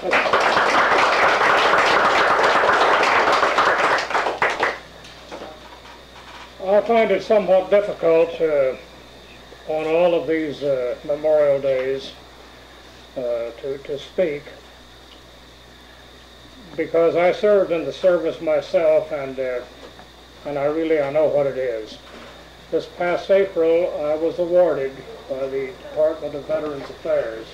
I find it somewhat difficult uh, on all of these uh, Memorial Days uh, to, to speak because I served in the service myself and, uh, and I really I know what it is. This past April I was awarded by the Department of Veterans Affairs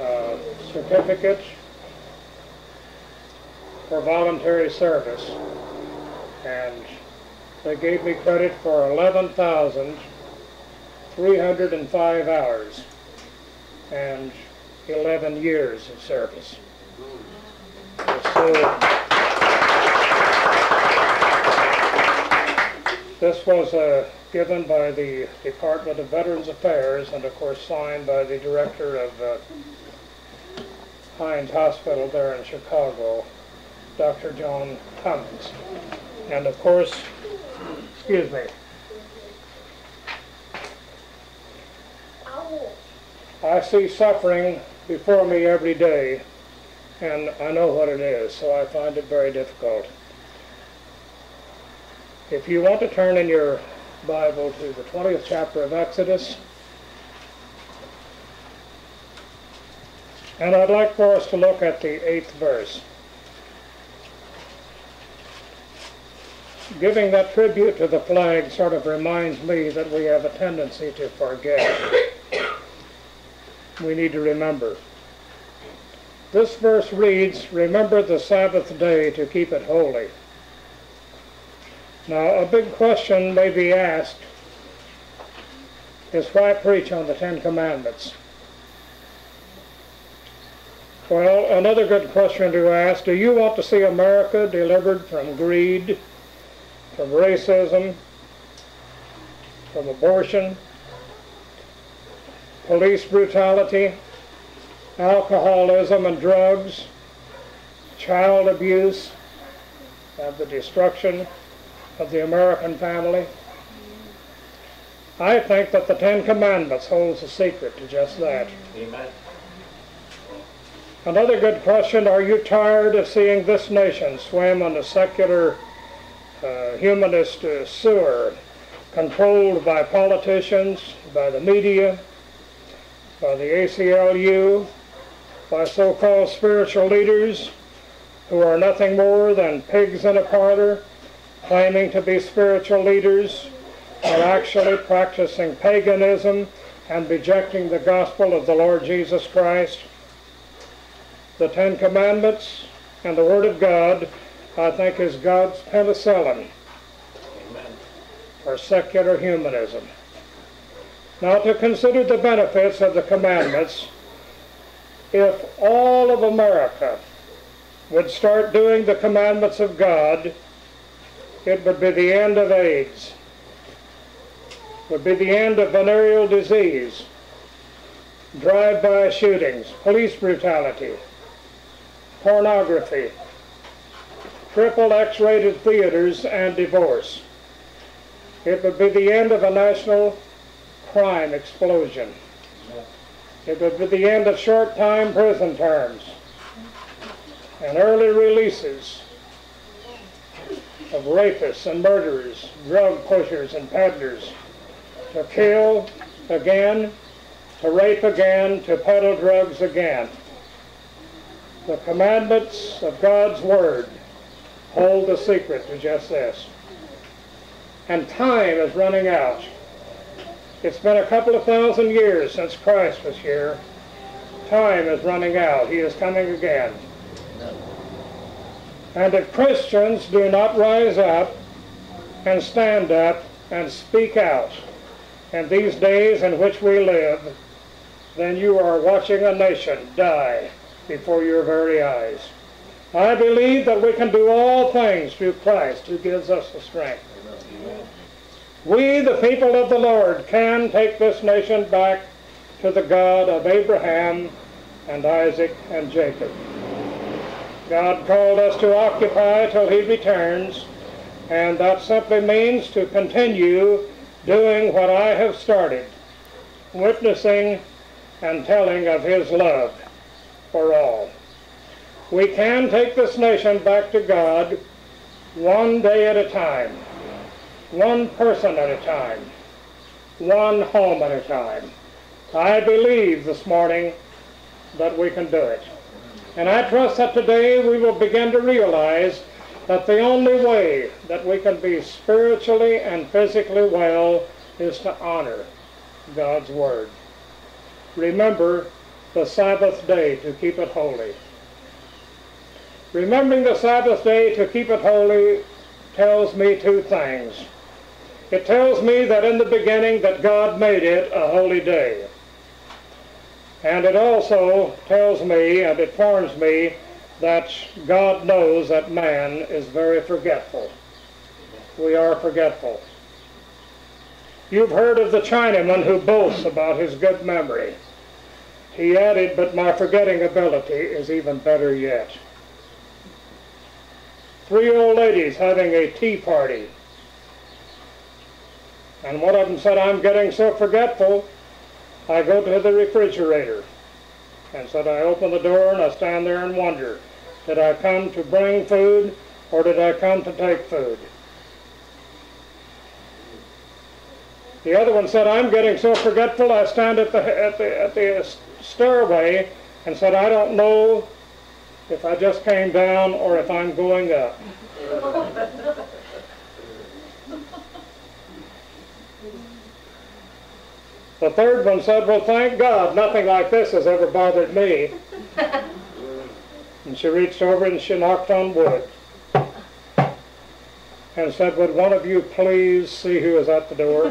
uh, certificate for voluntary service and they gave me credit for 11,305 hours and 11 years of service. So, this was uh, given by the Department of Veterans Affairs and of course signed by the director of uh, Hines Hospital there in Chicago, Dr. John Cummings. And of course, Excuse me. I see suffering before me every day, and I know what it is, so I find it very difficult. If you want to turn in your Bible to the 20th chapter of Exodus, and I'd like for us to look at the eighth verse. giving that tribute to the flag sort of reminds me that we have a tendency to forget. We need to remember. This verse reads, Remember the Sabbath day to keep it holy. Now, a big question may be asked is why preach on the Ten Commandments? Well, another good question to ask, do you want to see America delivered from greed, from racism, from abortion, police brutality, alcoholism and drugs, child abuse, and the destruction of the American family. I think that the Ten Commandments holds the secret to just that. Amen. Another good question, are you tired of seeing this nation swim in a secular uh, humanist uh, sewer controlled by politicians, by the media, by the ACLU, by so-called spiritual leaders who are nothing more than pigs in a parlor, claiming to be spiritual leaders, are actually practicing paganism and rejecting the gospel of the Lord Jesus Christ. The Ten Commandments and the Word of God I think is God's penicillin Amen. for secular humanism. Now to consider the benefits of the commandments, if all of America would start doing the commandments of God, it would be the end of AIDS, would be the end of venereal disease, drive-by shootings, police brutality, pornography, triple X-rated theaters and divorce. It would be the end of a national crime explosion. It would be the end of short time prison terms and early releases of rapists and murderers, drug pushers and peddlers to kill again, to rape again, to peddle drugs again. The commandments of God's Word hold the secret to just this. And time is running out. It's been a couple of thousand years since Christ was here. Time is running out. He is coming again. And if Christians do not rise up and stand up and speak out in these days in which we live, then you are watching a nation die before your very eyes. I believe that we can do all things through Christ who gives us the strength. We, the people of the Lord, can take this nation back to the God of Abraham and Isaac and Jacob. God called us to occupy till he returns, and that simply means to continue doing what I have started, witnessing and telling of his love for all. We can take this nation back to God one day at a time, one person at a time, one home at a time. I believe this morning that we can do it. And I trust that today we will begin to realize that the only way that we can be spiritually and physically well is to honor God's Word. Remember the Sabbath day to keep it holy. Remembering the Sabbath day to keep it holy tells me two things. It tells me that in the beginning that God made it a holy day. And it also tells me and it informs me that God knows that man is very forgetful. We are forgetful. You've heard of the Chinaman who boasts about his good memory. He added, but my forgetting ability is even better yet. Three old ladies having a tea party. And one of them said, I'm getting so forgetful, I go to the refrigerator. And said, I open the door and I stand there and wonder, did I come to bring food or did I come to take food? The other one said, I'm getting so forgetful I stand at the, at the, at the stairway and said, I don't know if I just came down or if I'm going up. The third one said, well, thank God, nothing like this has ever bothered me. And she reached over and she knocked on wood and said, would one of you please see who is at the door?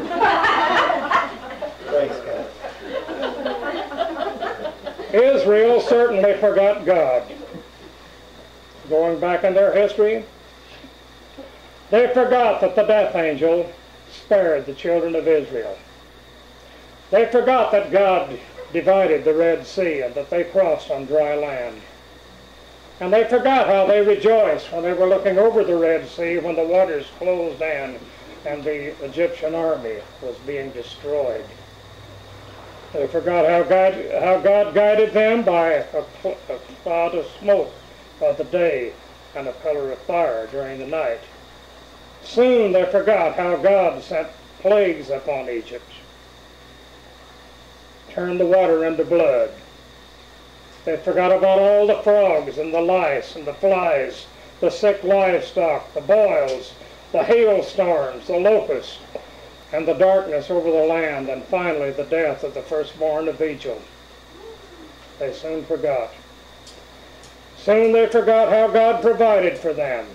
Thanks, God. Israel certainly forgot God. Going back in their history, they forgot that the death angel spared the children of Israel. They forgot that God divided the Red Sea and that they crossed on dry land. And they forgot how they rejoiced when they were looking over the Red Sea when the waters closed in and the Egyptian army was being destroyed. They forgot how God, how God guided them by a, a cloud of smoke by the day and a pillar of fire during the night. Soon they forgot how God sent plagues upon Egypt, turned the water into blood. They forgot about all the frogs and the lice and the flies, the sick livestock, the boils, the hailstorms, the locusts, and the darkness over the land, and finally the death of the firstborn of Egypt. They soon forgot. Soon they forgot how God provided for them.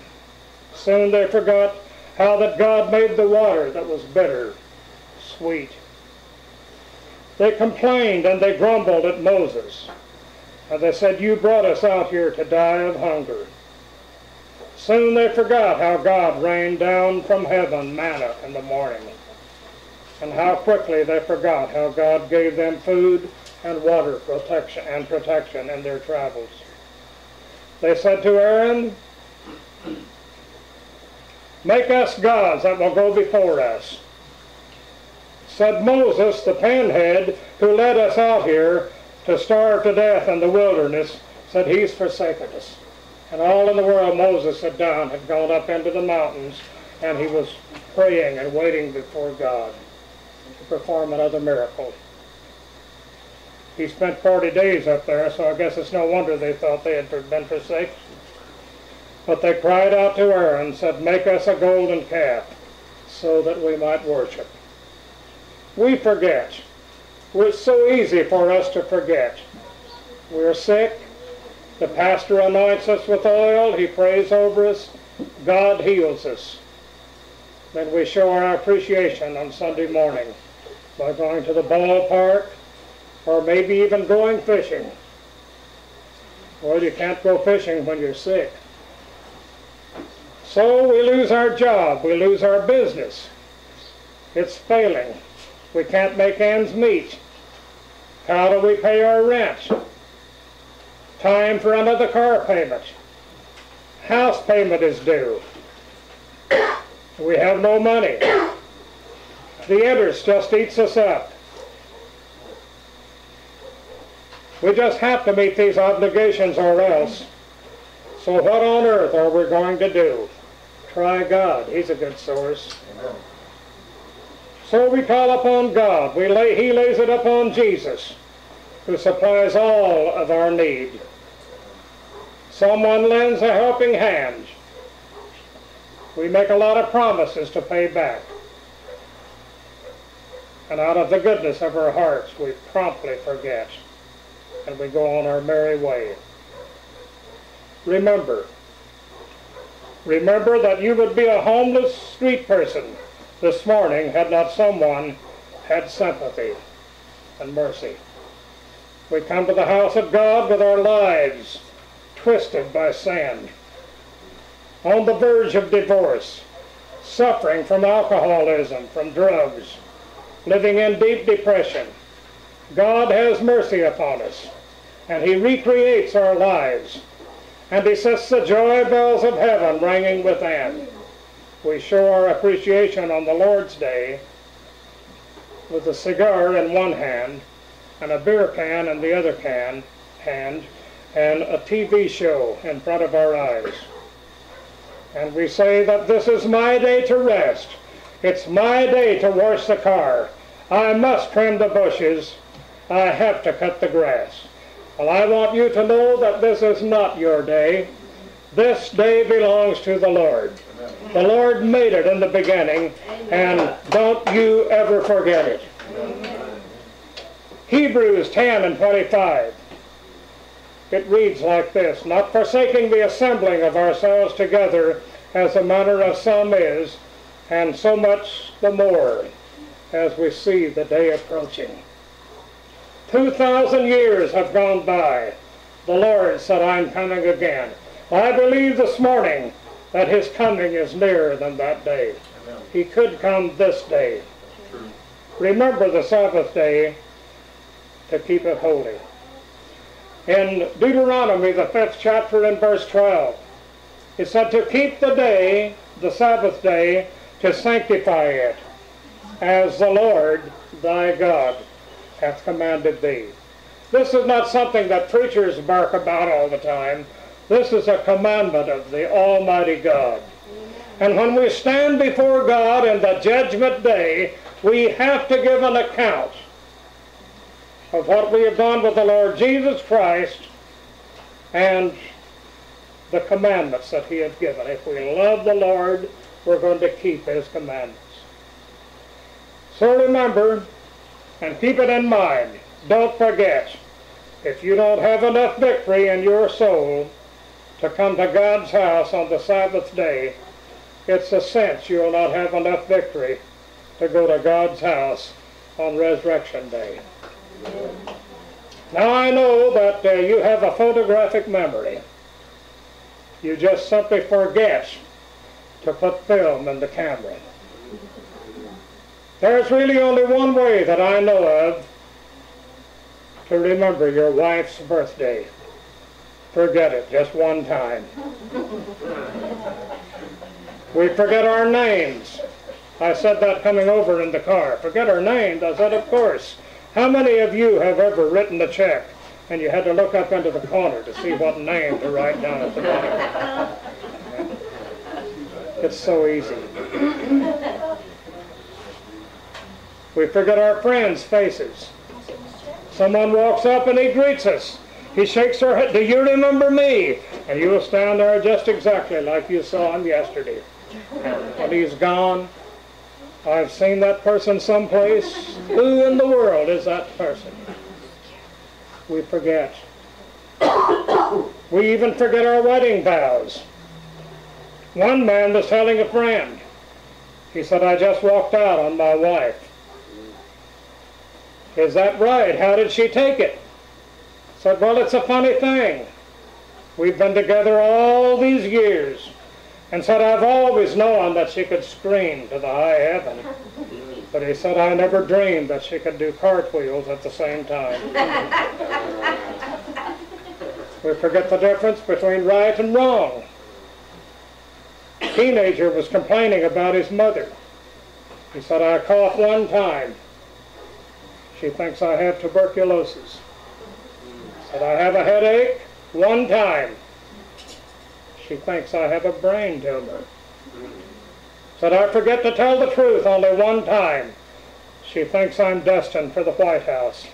Soon they forgot how that God made the water that was bitter sweet. They complained and they grumbled at Moses. And they said, You brought us out here to die of hunger. Soon they forgot how God rained down from heaven manna in the morning and how quickly they forgot how God gave them food and water protection and protection in their travels. They said to Aaron, Make us gods that will go before us. Said Moses, the pinhead, who led us out here to starve to death in the wilderness, said he's forsaken us. And all in the world Moses had done had gone up into the mountains and he was praying and waiting before God to perform another miracle. He spent 40 days up there, so I guess it's no wonder they thought they had been forsaken. But they cried out to Aaron and said, Make us a golden calf so that we might worship. We forget. It's so easy for us to forget. We're sick. The pastor anoints us with oil. He prays over us. God heals us. Then we show our appreciation on Sunday morning by going to the ballpark or maybe even going fishing. Well, you can't go fishing when you're sick. So we lose our job, we lose our business. It's failing. We can't make ends meet. How do we pay our rent? Time for another car payment. House payment is due. We have no money. The interest just eats us up. We just have to meet these obligations or else. So what on earth are we going to do? Try God. He's a good source. So we call upon God. We lay, he lays it upon Jesus, who supplies all of our need. Someone lends a helping hand. We make a lot of promises to pay back. And out of the goodness of our hearts, we promptly forget. And we go on our merry way. Remember, remember that you would be a homeless street person this morning had not someone had sympathy and mercy. We come to the house of God with our lives twisted by sin, on the verge of divorce, suffering from alcoholism, from drugs, living in deep depression. God has mercy upon us, and He recreates our lives, and He sets the joy bells of heaven ringing within we show our appreciation on the Lord's Day with a cigar in one hand and a beer can in the other can, hand and a TV show in front of our eyes. And we say that this is my day to rest. It's my day to wash the car. I must trim the bushes. I have to cut the grass. Well, I want you to know that this is not your day. This day belongs to the Lord. The Lord made it in the beginning, and don't you ever forget it. Hebrews 10 and 25. It reads like this, Not forsaking the assembling of ourselves together, as the manner of some is, and so much the more as we see the day approaching. Two thousand years have gone by. The Lord said, I'm coming again. I believe this morning that his coming is nearer than that day. Amen. He could come this day. Remember the Sabbath day to keep it holy. In Deuteronomy, the fifth chapter and verse 12, it said to keep the day, the Sabbath day, to sanctify it, as the Lord thy God hath commanded thee. This is not something that preachers bark about all the time. This is a commandment of the Almighty God. And when we stand before God in the judgment day, we have to give an account of what we have done with the Lord Jesus Christ and the commandments that he has given. If we love the Lord, we're going to keep his commandments. So remember and keep it in mind. Don't forget, if you don't have enough victory in your soul to come to God's house on the Sabbath day, it's a sense you'll not have enough victory to go to God's house on Resurrection Day. Now I know that uh, you have a photographic memory. You just simply forget to put film in the camera. There's really only one way that I know of to remember your wife's birthday. Forget it just one time. We forget our names. I said that coming over in the car. Forget our names? I said, of course. How many of you have ever written a check and you had to look up into the corner to see what name to write down at the bottom? It's so easy. We forget our friends' faces. Someone walks up and he greets us. He shakes our head. Do you remember me? And you will stand there just exactly like you saw him yesterday. And when he's gone, I've seen that person someplace. Who in the world is that person? We forget. We even forget our wedding vows. One man was telling a friend, he said, I just walked out on my wife. Is that right? How did she take it? Said, well, it's a funny thing. We've been together all these years. And said, I've always known that she could scream to the high heaven. But he said, I never dreamed that she could do cartwheels at the same time. we forget the difference between right and wrong. Teenager was complaining about his mother. He said, I cough one time. She thinks I have tuberculosis. That I have a headache one time. She thinks I have a brain tumor. Said I forget to tell the truth only one time. She thinks I'm destined for the White House.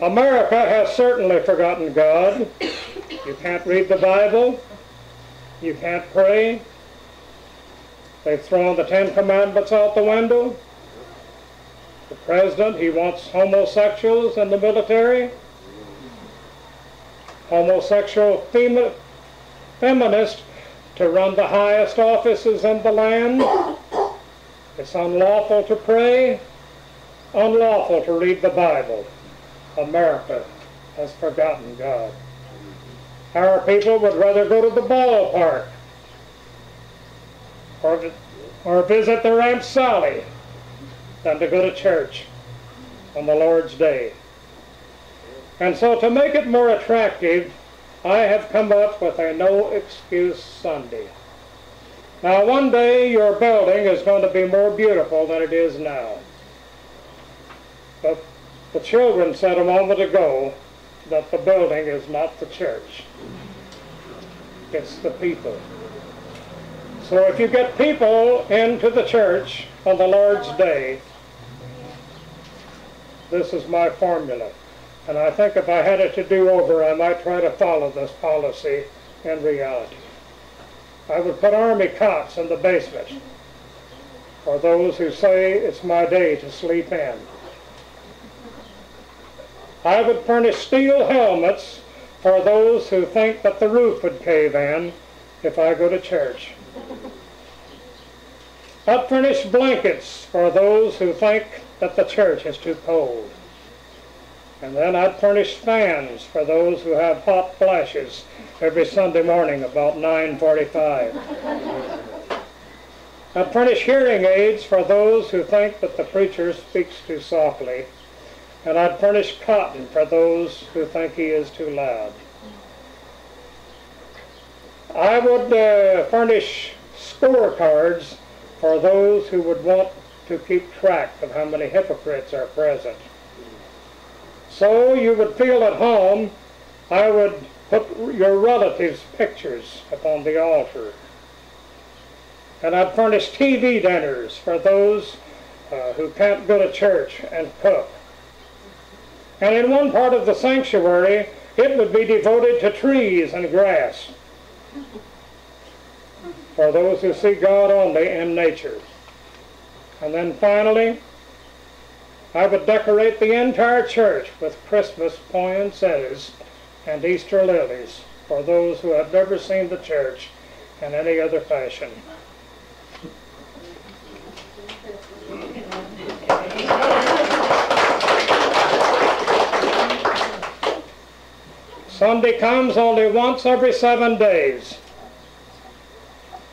America has certainly forgotten God. You can't read the Bible. You can't pray. They've thrown the Ten Commandments out the window. The president, he wants homosexuals in the military. Homosexual fema feminist to run the highest offices in the land. It's unlawful to pray, unlawful to read the Bible. America has forgotten God. Our people would rather go to the ballpark or, or visit their Aunt Sally than to go to church on the Lord's Day. And so to make it more attractive, I have come up with a no excuse Sunday. Now one day your building is going to be more beautiful than it is now. But the children said a moment ago that the building is not the church. It's the people. So if you get people into the church on the Lord's Day, this is my formula. And I think if I had it to do over, I might try to follow this policy in reality. I would put army cots in the basement for those who say it's my day to sleep in. I would furnish steel helmets for those who think that the roof would cave in if I go to church. I'd furnish blankets for those who think that the church is too cold. And then I'd furnish fans for those who have hot flashes every Sunday morning about 9.45. I'd furnish hearing aids for those who think that the preacher speaks too softly. And I'd furnish cotton for those who think he is too loud. I would uh, furnish scorecards for those who would want to keep track of how many hypocrites are present. So you would feel at home, I would put your relatives' pictures upon the altar. And I'd furnish TV dinners for those uh, who can't go to church and cook. And in one part of the sanctuary, it would be devoted to trees and grass for those who see God only in nature. And then finally, I would decorate the entire church with Christmas poinsettias and Easter lilies for those who have never seen the church in any other fashion. Sunday comes only once every seven days.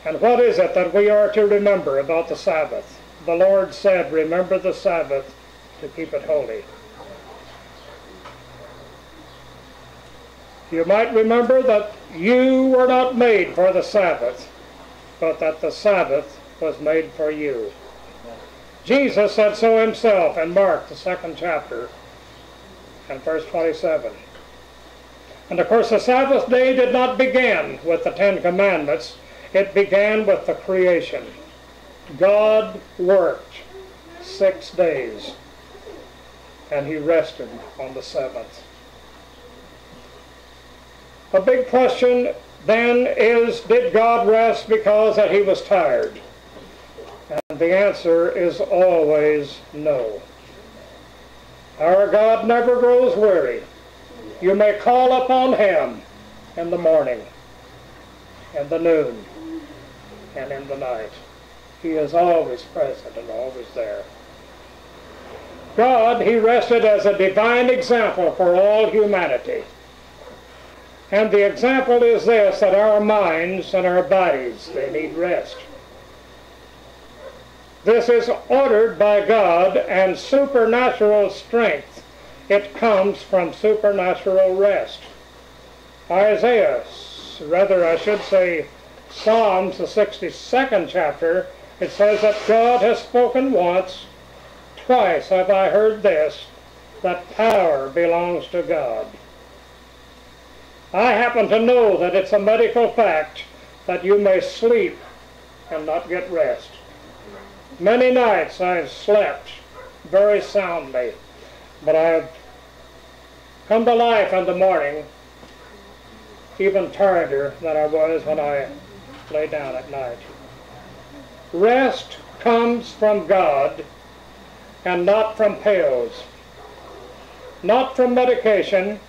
And what is it that we are to remember about the Sabbath? The Lord said, remember the Sabbath to keep it holy. You might remember that you were not made for the Sabbath, but that the Sabbath was made for you. Jesus said so himself in Mark, the second chapter, and verse 27. And of course, the Sabbath day did not begin with the Ten Commandments, it began with the creation. God worked six days, and he rested on the seventh. A big question then is, did God rest because that he was tired? And the answer is always no. Our God never grows weary. You may call upon him in the morning, in the noon, and in the night. He is always present and always there. God, he rested as a divine example for all humanity. And the example is this, that our minds and our bodies, they need rest. This is ordered by God and supernatural strength it comes from supernatural rest. Isaiah, rather I should say Psalms, the 62nd chapter, it says that God has spoken once, twice have I heard this, that power belongs to God. I happen to know that it's a medical fact that you may sleep and not get rest. Many nights I've slept very soundly, but I've come to life in the morning even tireder than I was when I lay down at night. Rest comes from God and not from pills, not from medication,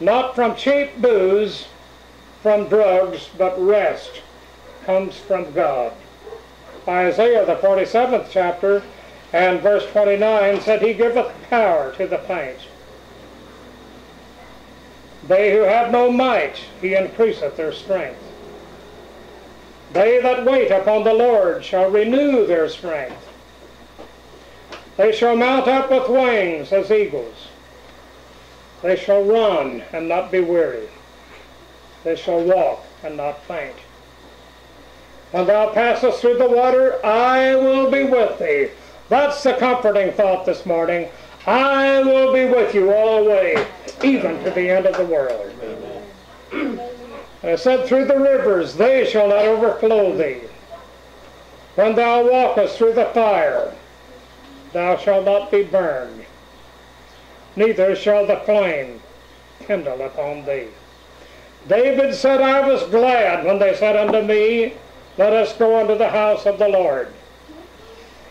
not from cheap booze, from drugs, but rest comes from God. Isaiah, the 47th chapter, and verse 29 said, He giveth power to the faint. They who have no might, He increaseth their strength. They that wait upon the Lord shall renew their strength. They shall mount up with wings as eagles. They shall run and not be weary. They shall walk and not faint. When thou passest through the water, I will be with thee. That's the comforting thought this morning. I will be with you way, even to the end of the world. I said, Through the rivers, they shall not overflow thee. When thou walkest through the fire, thou shalt not be burned, neither shall the flame kindle upon thee. David said, I was glad when they said unto me, Let us go unto the house of the Lord.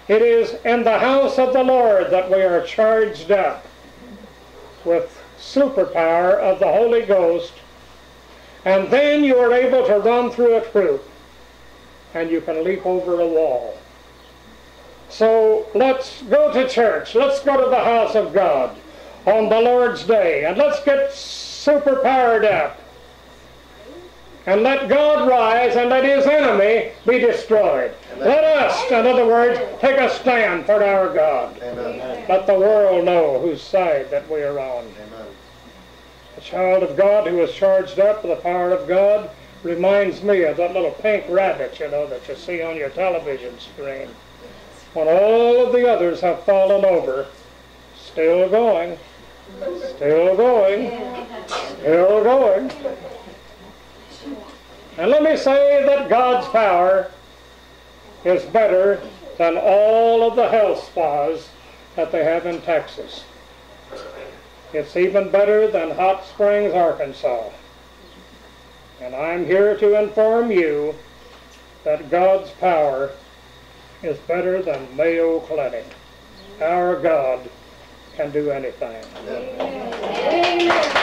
It is in the house of the Lord that we are charged up with superpower of the Holy Ghost, and then you are able to run through a troop, and you can leap over a wall. So let's go to church. Let's go to the house of God on the Lord's day, and let's get super powered up and let God rise and let his enemy be destroyed. Amen. Let us, in other words, take a stand for our God. Amen. Let the world know whose side that we are on. Amen. A child of God who is charged up with the power of God reminds me of that little pink rabbit, you know, that you see on your television screen. When all of the others have fallen over, still going, still going, still going. And let me say that God's power is better than all of the health spas that they have in Texas. It's even better than Hot Springs, Arkansas. And I'm here to inform you that God's power is better than Mayo Clinic. Our God can do anything. Amen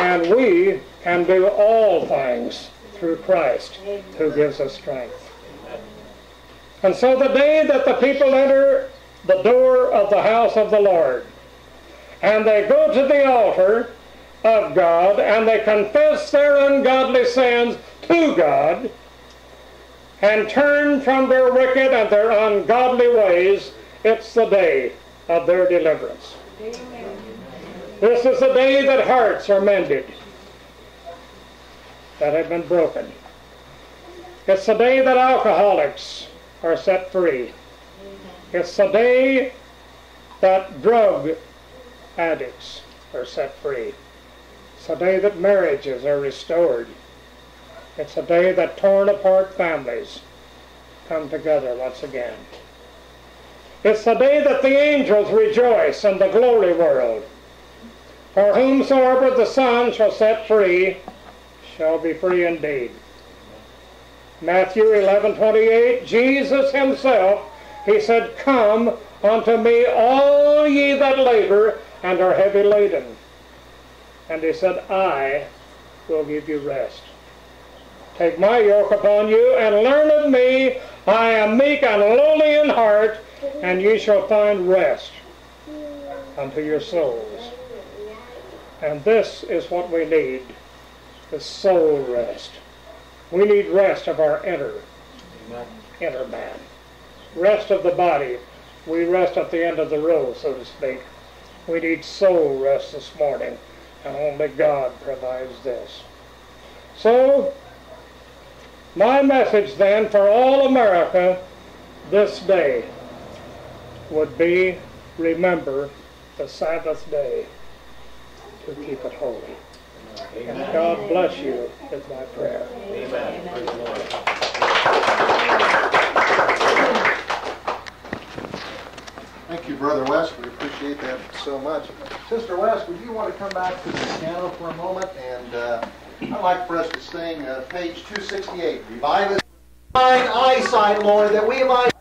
and we can do all things through Christ who gives us strength. And so the day that the people enter the door of the house of the Lord, and they go to the altar of God, and they confess their ungodly sins to God, and turn from their wicked and their ungodly ways, it's the day of their deliverance. Amen. This is the day that hearts are mended that have been broken. It's the day that alcoholics are set free. It's the day that drug addicts are set free. It's the day that marriages are restored. It's the day that torn apart families come together once again. It's the day that the angels rejoice in the glory world. For whomsoever the Son shall set free shall be free indeed. Matthew 11:28, Jesus himself, he said, Come unto me, all ye that labor and are heavy laden. And he said, I will give you rest. Take my yoke upon you and learn of me. I am meek and lowly in heart, and ye shall find rest unto your souls. And this is what we need, the soul rest. We need rest of our inner, inner man. Rest of the body. We rest at the end of the row, so to speak. We need soul rest this morning, and only God provides this. So, my message then for all America this day would be remember the Sabbath day to keep it holy. And God bless you is my prayer. Amen. Praise the Lord. Thank you, Brother West. We appreciate that so much. Sister West, would you want to come back to the piano for a moment? And uh, I'd like for us to sing uh, page 268. Revive us. Thine eyesight, Lord, that we might